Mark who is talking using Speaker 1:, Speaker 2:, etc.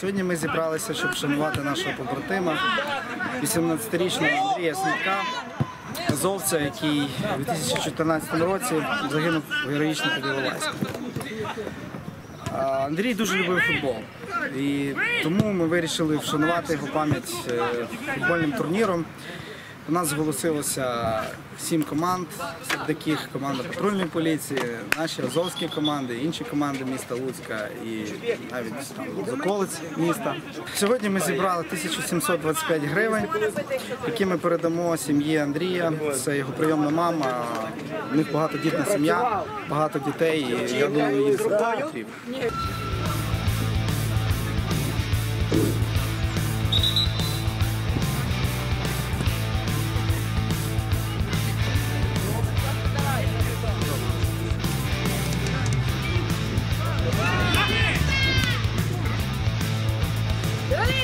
Speaker 1: Сьогодні ми зібралися, щоб вшанувати нашого побратима, 18-річного Андрія Снітка, азовця, який у 2014 році загинув героїчно під Іловайськом. Андрій дуже любив футбол. І тому ми вирішили вшанувати його пам'ять е, футбольним турніром. У нас зголосилося сім команд, серед яких команда патрульної поліції, наші азовські команди, інші команди міста Луцька і навіть там з околиць міста. Сьогодні ми зібрали 1725 гривень, які ми передамо сім'ї Андрія. Це його прийомна мама. У них багатодітна сім'я, багато дітей. І я думаю, їм це